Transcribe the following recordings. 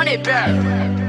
Money back.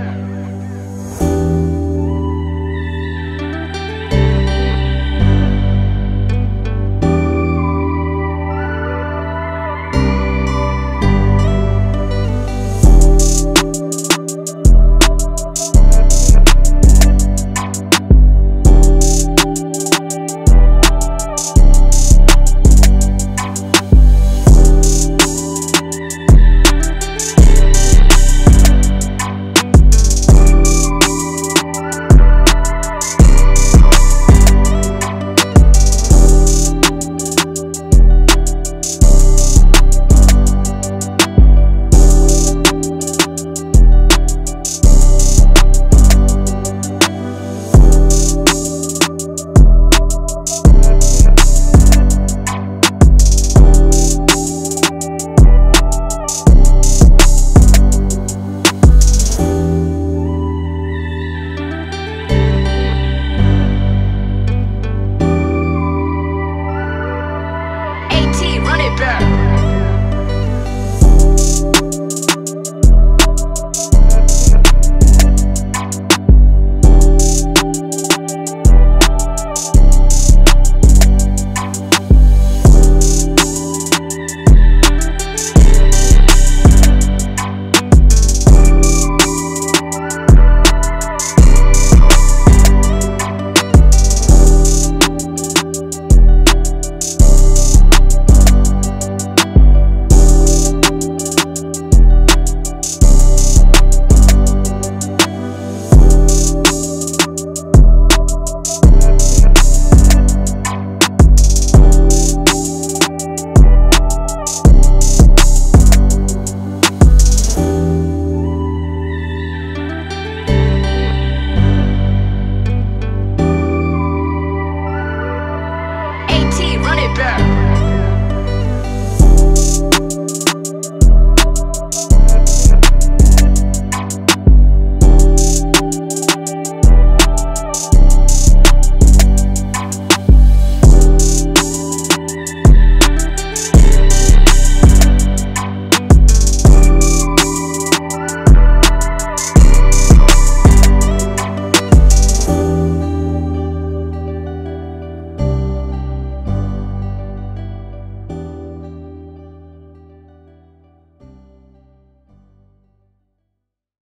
back.